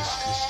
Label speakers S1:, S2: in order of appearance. S1: this, this